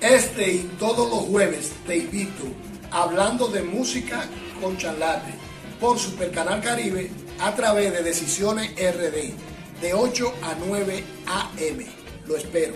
Este y todos los jueves te invito hablando de música con Charlate por Super Canal Caribe a través de Decisiones RD de 8 a 9 AM. Lo espero.